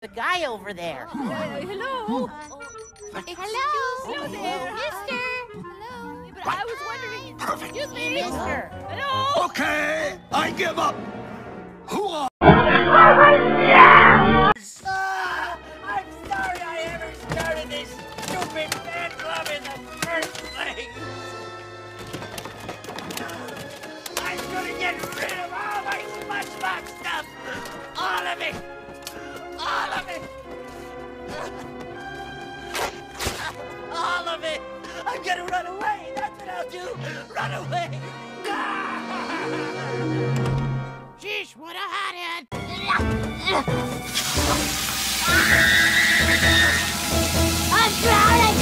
The guy over there. hello. Hello. Hello there. Mister. Hello. But I was wondering. Perfect. Excuse me. Mister. Hello. Okay, I give up. Who are... Ah, I'm sorry I ever started this stupid fan club in the first place. I'm gonna get rid of all my SpongeBob stuff. Gonna run away. That's what I'll do. Run away. Sheesh, what a hothead. I'm drowning.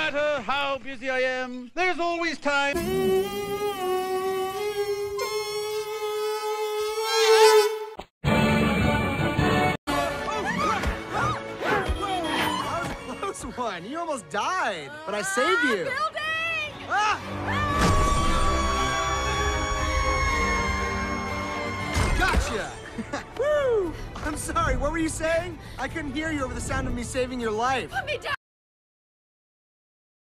Matter how busy I am, there's always time. Close one. You almost died, but I saved you. Building. Ah! Gotcha! Woo! I'm sorry, what were you saying? I couldn't hear you over the sound of me saving your life. Put me down.